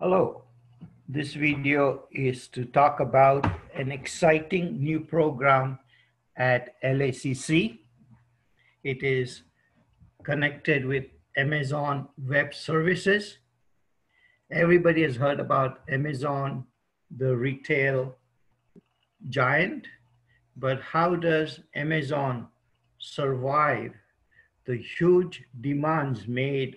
Hello, this video is to talk about an exciting new program at LACC. It is connected with Amazon Web Services. Everybody has heard about Amazon, the retail giant, but how does Amazon survive the huge demands made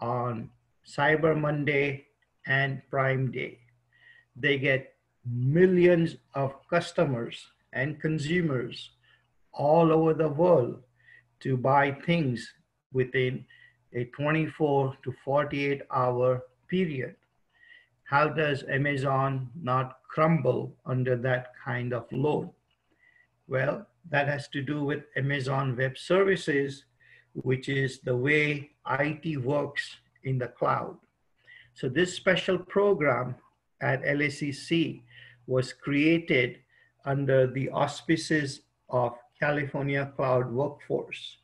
on Cyber Monday and Prime Day. They get millions of customers and consumers all over the world to buy things within a 24 to 48 hour period. How does Amazon not crumble under that kind of load? Well, that has to do with Amazon Web Services, which is the way IT works in the cloud. So this special program at LACC was created under the auspices of California Cloud Workforce.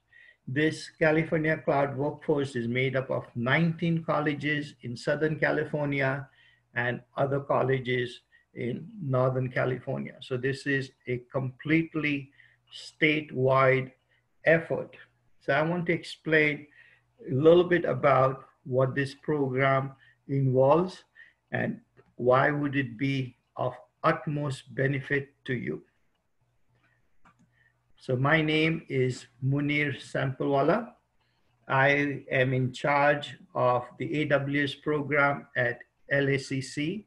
This California Cloud Workforce is made up of 19 colleges in Southern California and other colleges in Northern California. So this is a completely statewide effort. So I want to explain a little bit about what this program involves and why would it be of utmost benefit to you. So my name is Munir Samplewala. I am in charge of the AWS program at LACC.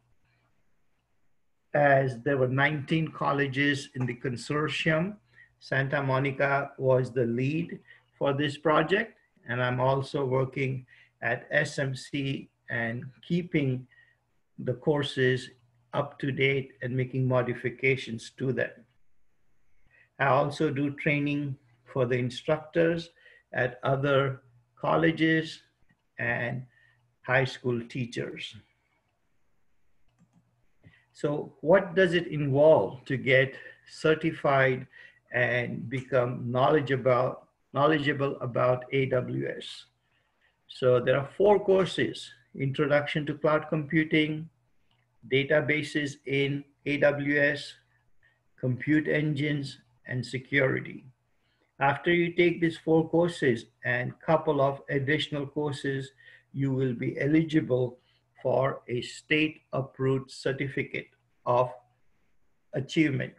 As there were 19 colleges in the consortium, Santa Monica was the lead for this project. And I'm also working at SMC and keeping the courses up to date and making modifications to them. I also do training for the instructors at other colleges and high school teachers. So what does it involve to get certified and become knowledgeable, knowledgeable about AWS? So there are four courses, Introduction to Cloud Computing, Databases in AWS, Compute Engines, and Security. After you take these four courses and couple of additional courses, you will be eligible for a state approved certificate of achievement.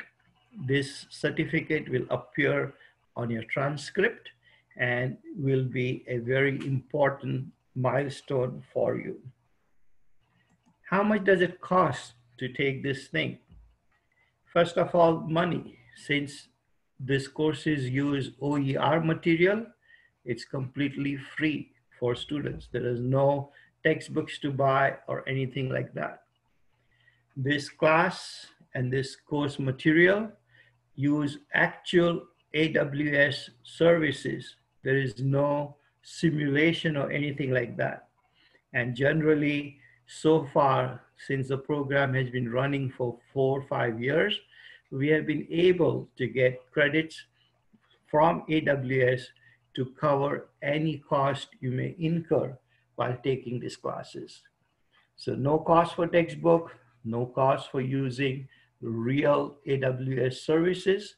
This certificate will appear on your transcript and will be a very important milestone for you. How much does it cost to take this thing? First of all, money. Since this courses use OER material, it's completely free for students. There is no textbooks to buy or anything like that. This class and this course material use actual AWS services there is no simulation or anything like that. And generally, so far, since the program has been running for four or five years, we have been able to get credits from AWS to cover any cost you may incur while taking these classes. So no cost for textbook, no cost for using real AWS services.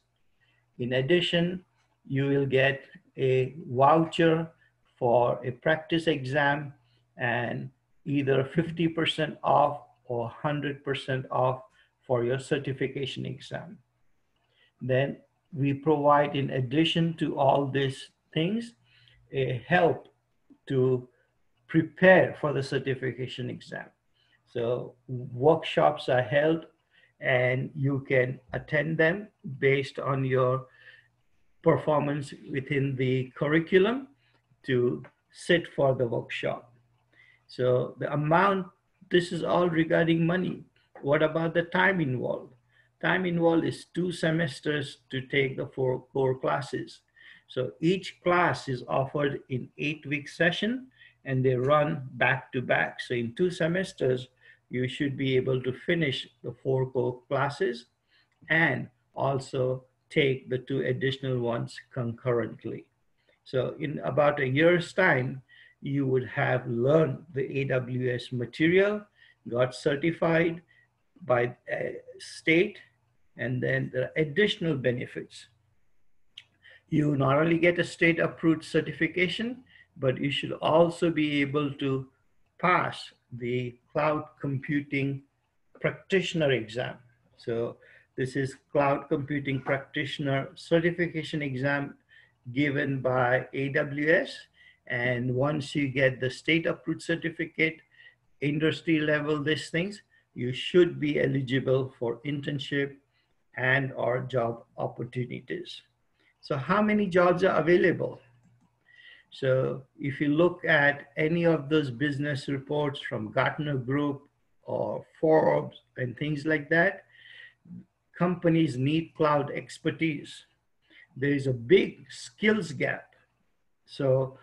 In addition, you will get a voucher for a practice exam and either 50% off or 100% off for your certification exam. Then we provide, in addition to all these things, a help to prepare for the certification exam. So workshops are held and you can attend them based on your performance within the curriculum to sit for the workshop. So the amount, this is all regarding money. What about the time involved? Time involved is two semesters to take the four core classes. So each class is offered in eight week session and they run back to back. So in two semesters, you should be able to finish the four core classes and also take the two additional ones concurrently. So in about a year's time, you would have learned the AWS material. got certified by uh, state, and then are additional benefits. You not only get a state approved certification, but you should also be able to pass the cloud computing practitioner exam. So this is cloud computing practitioner certification exam given by AWS. And once you get the state approved certificate, industry level, these things, you should be eligible for internship and or job opportunities. So how many jobs are available? So if you look at any of those business reports from Gartner Group or Forbes and things like that, companies need cloud expertise. There is a big skills gap. So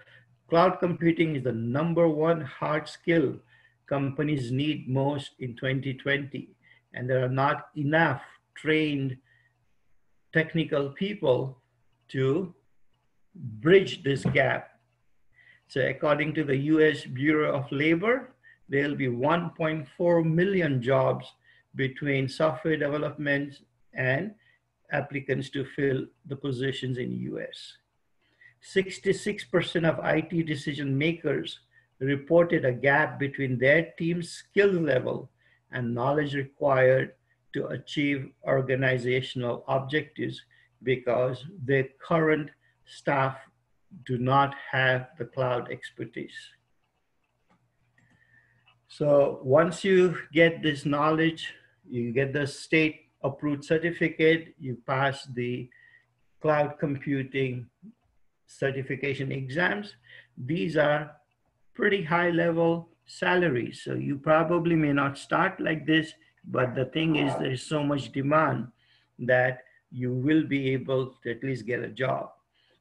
cloud computing is the number one hard skill companies need most in 2020. And there are not enough trained technical people to bridge this gap. So according to the US Bureau of Labor, there'll be 1.4 million jobs between software development and applicants to fill the positions in US. 66% of IT decision makers reported a gap between their team's skill level and knowledge required to achieve organizational objectives because their current staff do not have the cloud expertise. So once you get this knowledge, you get the state approved certificate, you pass the cloud computing certification exams. These are pretty high level salaries. So you probably may not start like this, but the thing is there is so much demand that you will be able to at least get a job.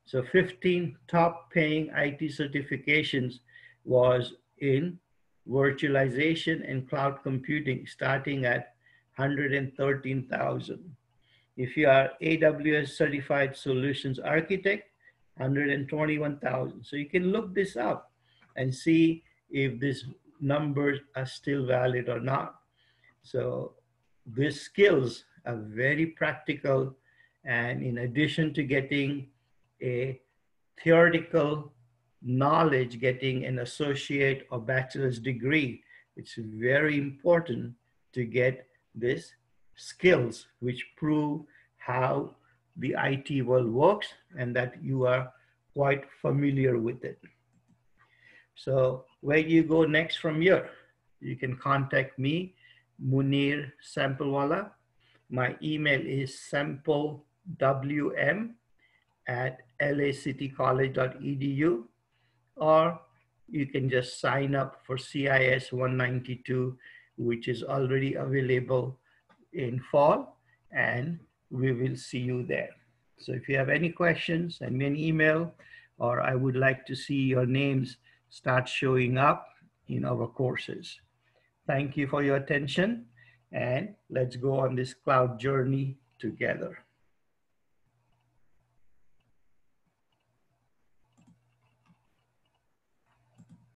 So 15 top paying IT certifications was in virtualization and cloud computing starting at 113,000. If you are AWS certified solutions architect, 121,000. So you can look this up and see if these numbers are still valid or not. So these skills are very practical. And in addition to getting a theoretical knowledge, getting an associate or bachelor's degree, it's very important to get these skills which prove how the IT world works and that you are quite familiar with it. So where you go next from here? You can contact me, Munir Samplewala. My email is samplewm at lacitycollege.edu or you can just sign up for CIS 192, which is already available in fall, and we will see you there. So if you have any questions, send me an email, or I would like to see your names start showing up in our courses. Thank you for your attention, and let's go on this cloud journey together.